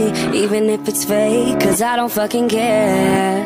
Even if it's fake, cause I don't fucking care.